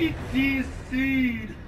Eat these seed.